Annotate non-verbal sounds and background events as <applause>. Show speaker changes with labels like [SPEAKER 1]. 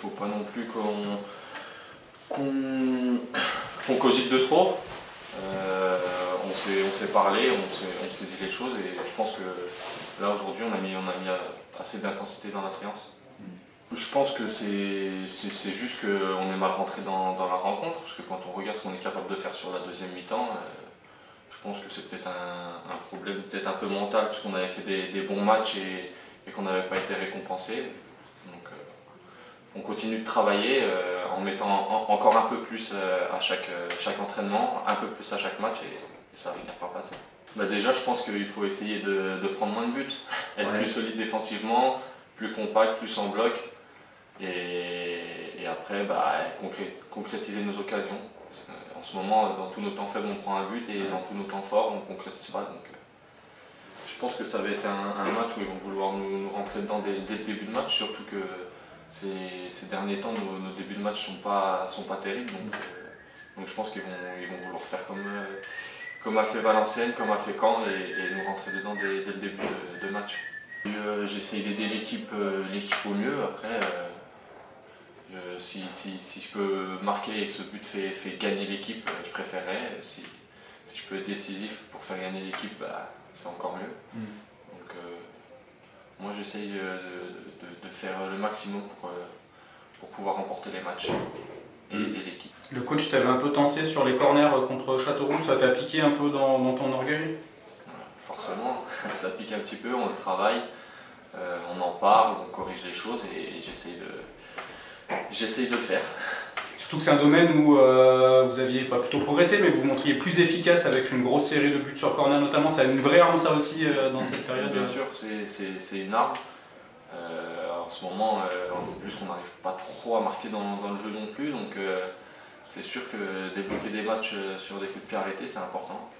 [SPEAKER 1] Faut pas non plus qu'on cogite de trop. Euh, on s'est parlé, on s'est dit les choses et je pense que là aujourd'hui on a mis, on a mis assez d'intensité dans la séance. Je pense que c'est juste qu'on est mal rentré dans, la rencontre, parce que quand on regarde ce qu'on est capable de faire sur la deuxième mi-temps, euh, je pense que c'est peut-être un, problème, peut-être un peu mental, parce qu'on avait fait des, bons matchs et, qu'on n'avait pas été récompensé. Donc euh, on continue de travailler euh, en mettant encore un peu plus à chaque, chaque entraînement, un peu plus à chaque match, et, ça va finir par passer. Bah déjà, je pense qu'il faut essayer de, prendre moins de buts, <laughs> être plus solide défensivement, plus compact, plus en bloc. Et, après, bah, concrétiser nos occasions. En ce moment, dans tous nos temps faibles, on prend un but et dans tous nos temps forts, on ne concrétise pas. Donc, euh, je pense que ça va être un, match où ils vont vouloir nous, rentrer dedans dès, le début de match, surtout que ces, derniers temps, nos, débuts de match ne sont pas, sont pas terribles. Donc, euh, je pense qu'ils vont, ils vont vouloir faire comme, euh, comme a fait Valenciennes, comme a fait Caen et, nous rentrer dedans dès, le début de, match. J'essaie d'aider l'équipe au mieux. Après, si, je peux marquer et que ce but fait, gagner l'équipe, euh, je préférerais. Si, je peux être décisif pour faire gagner l'équipe, bah, c'est encore mieux. Mm. Donc, euh, moi, j'essaye euh, de, faire le maximum pour, pour pouvoir remporter les matchs et mm. aider l'équipe.
[SPEAKER 2] Le coach t'avait un peu tensé sur les corners contre Châteauroux, ça t'a piqué un peu dans, ton orgueil?
[SPEAKER 1] Forcément, <laughs> ça pique un petit peu, on le travaille, on en parle, on corrige les choses et j'essaye de J'essaye de le faire.
[SPEAKER 2] Surtout que c'est un domaine où euh, vous aviez pas plutôt progressé, mais vous montriez plus efficace avec une grosse série de buts sur corner notamment. C'est une vraie arme ça aussi euh, dans cette période
[SPEAKER 1] Bien sûr, c'est une arme. Euh, en ce moment, en plus qu'on n'arrive pas trop à marquer dans, le jeu non plus, donc c'est sûr que débloquer des matchs sur des coups de pied arrêtés, c'est important.